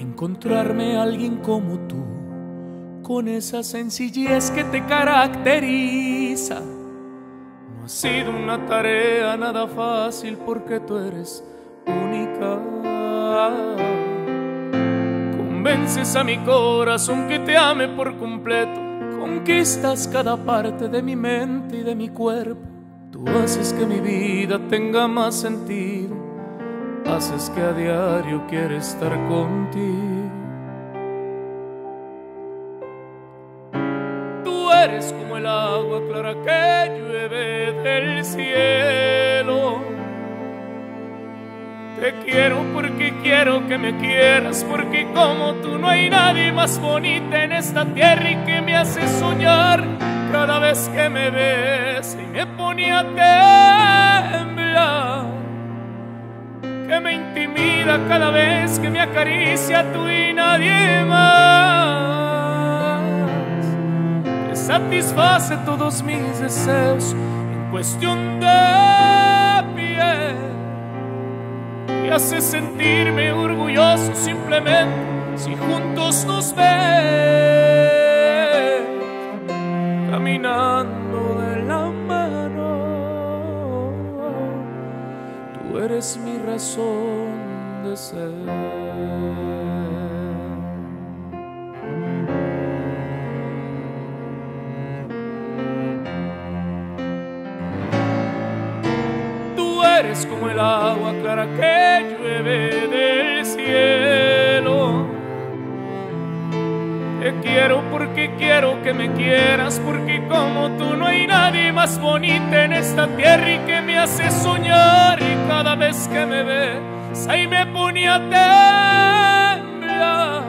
encontrarme a alguien como tú, con esa sencillez que te caracteriza. No ha sido una tarea nada fácil porque tú eres única. Convences a mi corazón que te ame por completo, conquistas cada parte de mi mente y de mi cuerpo. Tú haces que mi vida tenga más sentido haces que a diario quiera estar contigo. Tú eres como el agua clara que llueve del cielo. Te quiero porque quiero que me quieras, porque como tú no hay nadie más bonita en esta tierra y que me hace soñar cada vez que me ves y me pone a temblar intimida cada vez que me acaricia tú y nadie más, que satisface todos mis deseos en cuestión de piel. Y hace sentirme orgulloso simplemente si juntos nos ven Eres mi razón de ser. Tú eres como el agua clara que llueve del cielo. Te quiero porque quiero que me quieras, porque como tú no más bonita en esta tierra y que me hace soñar y cada vez que me ves ahí me pone a temblar,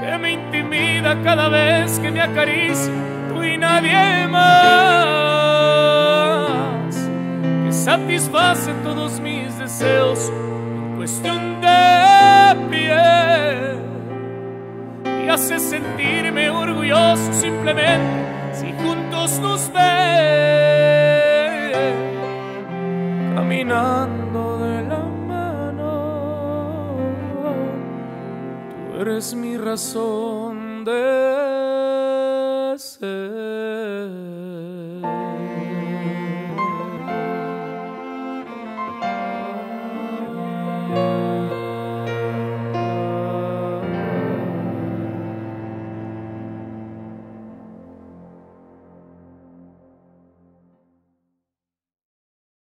que me intimida cada vez que me acaricia tú y nadie más, que satisface todos mis deseos en cuestión de piel. Y hace sentirme orgulloso simplemente si juntos nos ve caminando de la mano. Tú eres mi razón de ser.